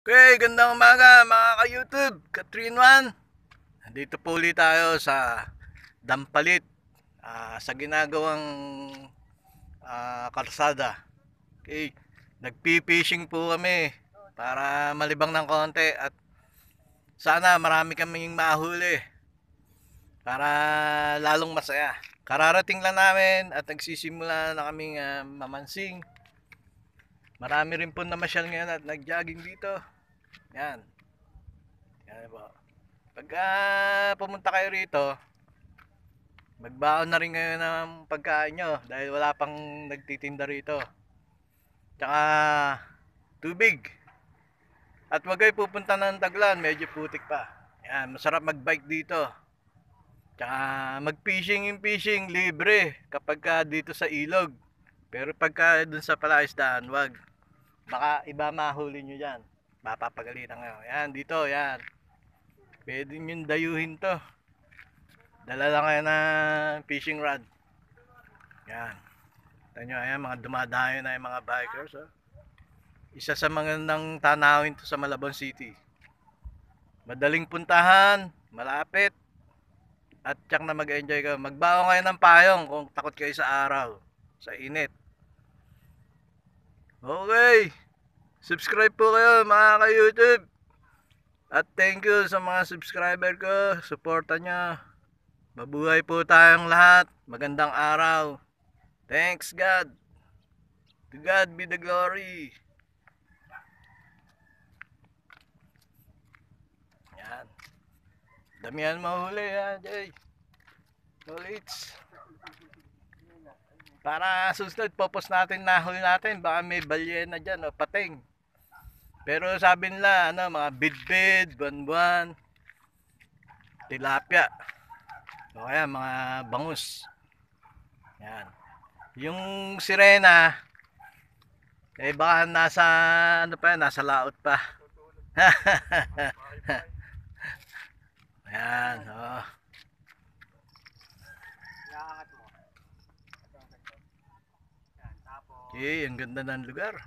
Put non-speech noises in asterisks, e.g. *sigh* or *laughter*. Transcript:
Okay, gandang umaga mga ka-YouTube, Katrin 1. Nandito po ulit tayo sa Dampalit ah, sa ginagawang ah, kalsada. Okay, nagpi-fishing po kami para malibang ng konti at sana marami kaming mahuli para lalong masaya. Kararating lang namin at nagsisimula na kaming ah, mamansing. Marami rin po namasyal ngayon at nag-jogging dito. Yan. Yan po. Pagka pumunta kayo rito, magbaon na rin kayo ng pagkain nyo dahil wala pang nagtitinda rito. Tsaka tubig. At wag kayo pupunta ng Taglan, medyo putik pa. Yan, masarap mag-bike dito. Tsaka mag-fishing fishing libre kapag ka dito sa ilog. Pero pagka dun sa palaisdaan, wag. Baka iba mahuli nyo dyan. Mapapagalitan kayo. Yan, dito, yan. Pwede nyo dayuhin to. Dala lang kayo ng fishing rod. Yan. Ito nyo, ayan, mga dumadayo na yung mga bikers. Oh. Isa sa mga nang tanawin to sa Malabon City. Madaling puntahan, malapit. At tsak na mag-enjoy kayo. Magbaon kayo ng payong kung takot kayo sa araw, sa init. Okay. Subscribe po kayo mga ka-YouTube. At thank you sa mga subscriber ko. Suporta nyo. Mabuhay po tayong lahat. Magandang araw. Thanks God. To God be the glory. Yan. Damihan mahuli ha, Jay. Ulit. Para susunod, popos natin nahuli natin. Baka may balyena dyan o pating. Pero sabi nila, ano, mga bidbid, buwan-buwan, tilapia. O kaya mga bangus. Yan. Yung sirena, eh baka nasa, ano pa yan, nasa laot pa. *laughs* Yan, oh. Okay, ang ganda ng lugar.